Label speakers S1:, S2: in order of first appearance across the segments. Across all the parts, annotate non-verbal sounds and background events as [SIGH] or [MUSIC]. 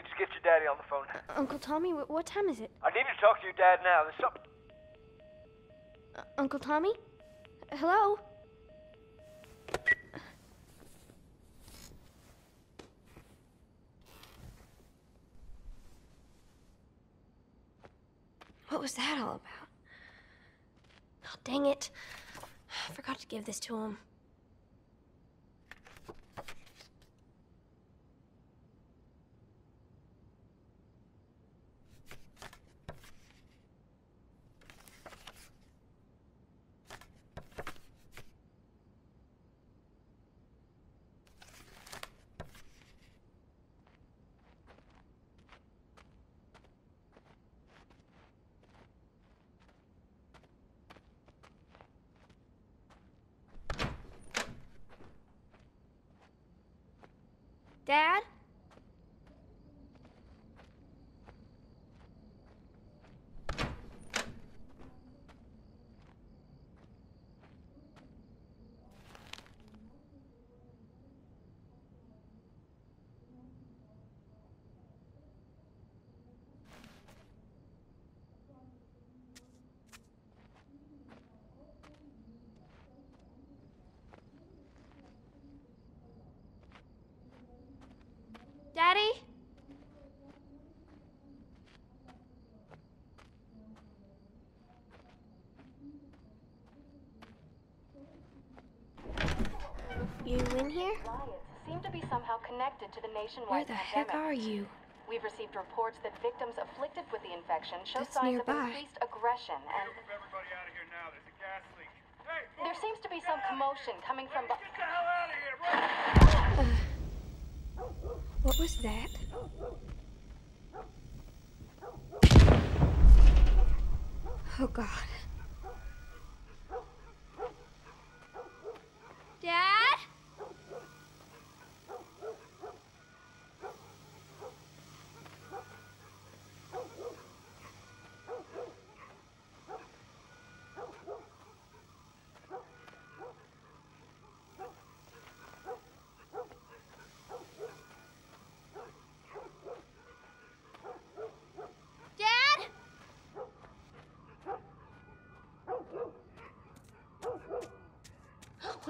S1: need to get your daddy on the phone.
S2: Uncle Tommy, wh- what time is it?
S1: I need to talk to your dad now. There's something.
S2: Uh, Uncle Tommy? Hello? What was that all about? Oh, dang it. I forgot to give this to him. Dad? Daddy? You in here?
S3: Seem to be somehow connected to the nationwide
S2: Where
S3: nationwide
S2: the heck are you?
S3: We've received reports that victims afflicted with the infection show
S2: That's
S3: signs
S2: nearby.
S3: of increased aggression and
S4: everybody out of here now. There's a gas leak. Hey,
S3: there seems to be some commotion coming from
S4: Get
S3: the
S4: the hell out of here! Run! [SIGHS]
S2: What was that? Oh, God. Dad? Dad? What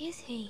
S2: is he?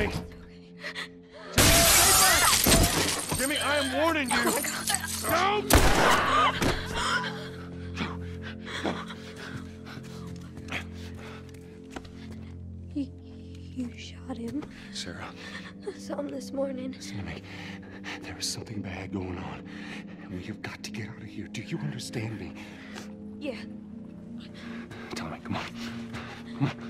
S4: Jimmy! Jimmy, stay back! Jimmy, I am warning you. Don't!
S2: You, you shot him.
S4: Sarah,
S2: I saw him this morning.
S4: listen to me. There is something bad going on. And we have got to get out of here. Do you understand me?
S2: Yeah.
S4: Tell me, come on. Come on.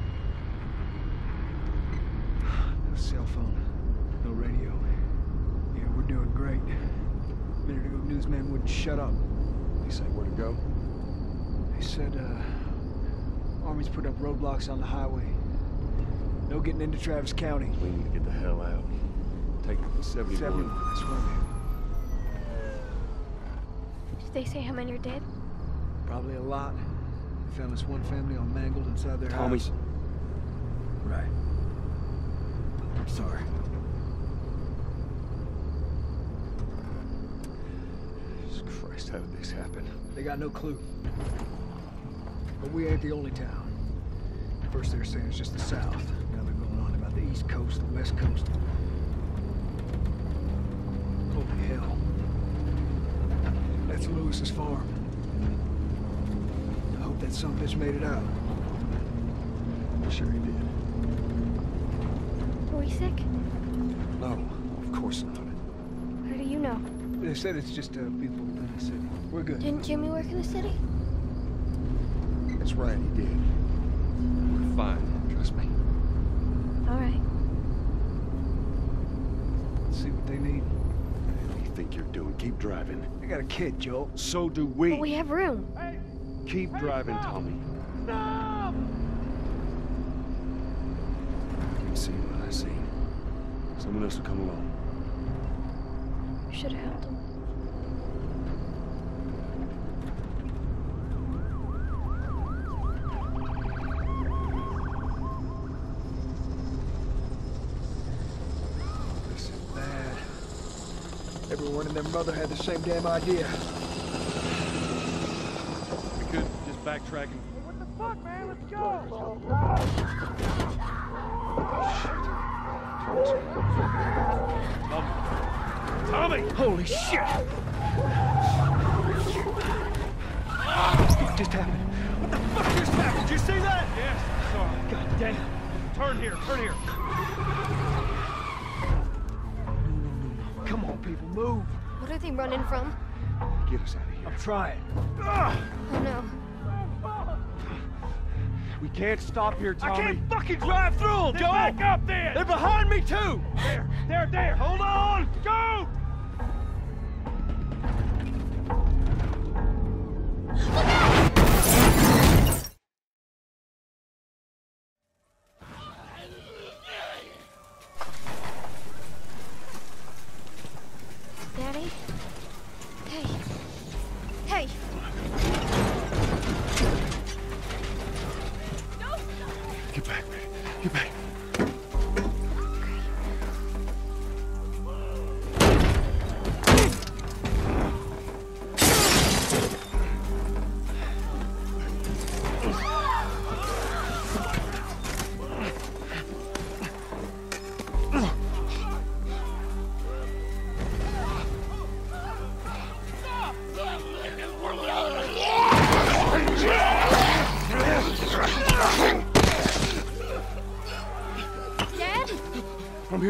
S5: No cell phone. No radio. Yeah, we're doing great. A minute ago, newsman wouldn't shut up.
S4: They say where to go?
S5: They said, uh, Army's put up roadblocks on the highway. No getting into Travis County.
S4: We need to get the hell out. Take 71.
S5: 71, that's where I'm
S2: Did they say how many are dead?
S5: Probably a lot. They found this one family all mangled inside their
S4: Tommy.
S5: house. Right. I'm sorry.
S4: Jesus Christ, how did this happen?
S5: They got no clue. But we ain't the only town. First they're saying it's just the South. Now they're going on about the East Coast, the West Coast. Holy hell. That's Lewis's farm. I hope that son bitch made it out.
S4: I'm Sure he did.
S2: Were we sick?
S4: No, of course not.
S2: How do you know?
S5: They said it's just uh, people in the city. We're good.
S2: Didn't Jimmy work in the city?
S4: That's right, he did. We're fine. Trust me.
S2: All right.
S5: Let's see what they need.
S4: What do you think you're doing? Keep driving.
S5: I got a kid, Joel.
S4: So do we.
S2: But we have room.
S4: Keep driving, Tommy. You've seen what I seen. Someone else will come along.
S2: We should have helped him.
S5: This is bad. Everyone and their mother had the same damn idea.
S6: We could just backtrack and
S5: Tommy! Holy shit! What just happened? What the fuck just happened? Did you see that?
S6: Yes, sorry.
S5: God damn.
S6: Turn here, turn here.
S5: Come on, people, move.
S2: What are they running from?
S4: Get us out of here.
S5: I'm trying. Ah!
S2: Oh no.
S6: We can't stop here, Tommy.
S5: I can't fucking drive through them, Joel!
S6: back up there!
S5: They're behind me, too!
S6: There, there, there! Hold on! Go!
S2: Daddy?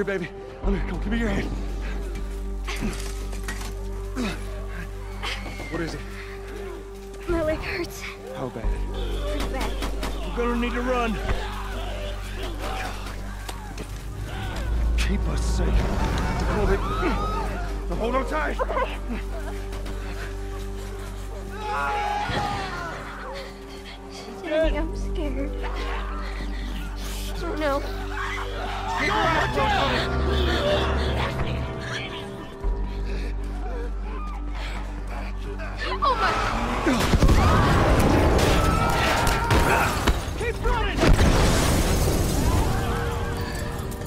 S4: Here, baby. I'm here. Come, give me your hand. What is it?
S2: My leg hurts.
S4: How bad?
S2: Pretty bad.
S5: We're gonna need to run.
S4: Keep us safe. Hold it. Now hold on tight.
S2: I'm scared. My! Those people are on fire. Don't look, Keep running!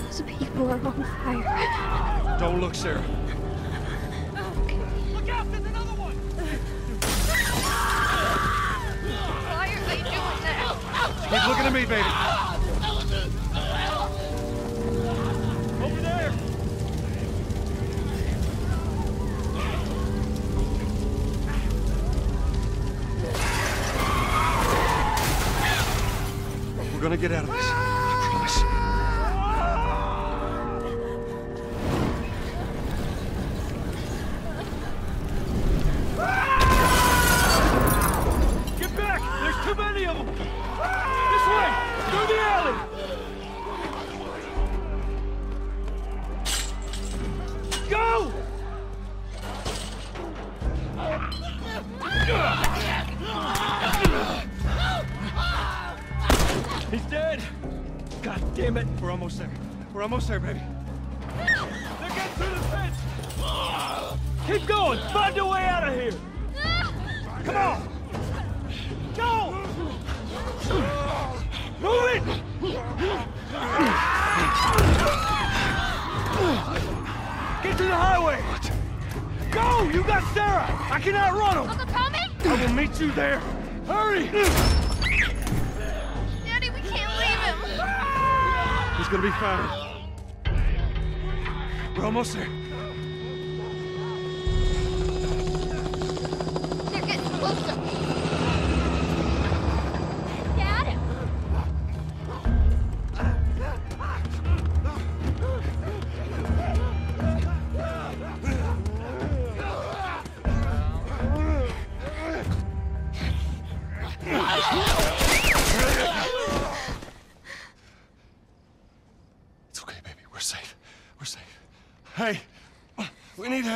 S2: Those people are on fire.
S6: Don't look, Sarah. Look out! There's another one!
S2: Why are they doing that?
S6: Just looking at me, baby.
S4: Gonna get out of this.
S5: God damn it! We're almost there. We're almost there, baby. They're getting through the fence! Keep going! Find a way out of here! Come on! Go! Move it! Get to the highway! Go! You got Sarah! I cannot run him!
S7: Uncle Tommy?
S5: I will meet you there! Hurry! Gonna be fine. We're almost there.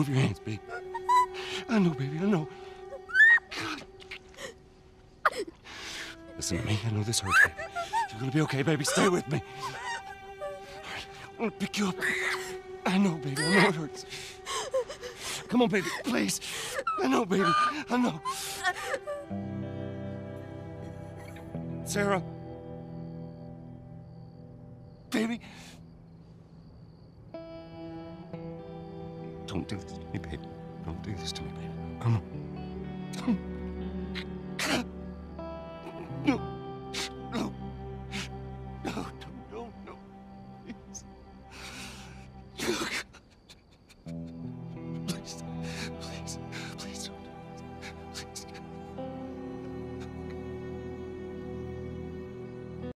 S4: Move your hands, baby. I know, baby, I know. God. Listen to me. I know this hurts. You're gonna be okay, baby. Stay with me. I'm gonna pick you up. I know, baby. I know it hurts. Come on, baby, please. I know, baby. I know. Sarah. Baby. Don't do this to me, baby. Don't do this to me, baby. Come on. Come on.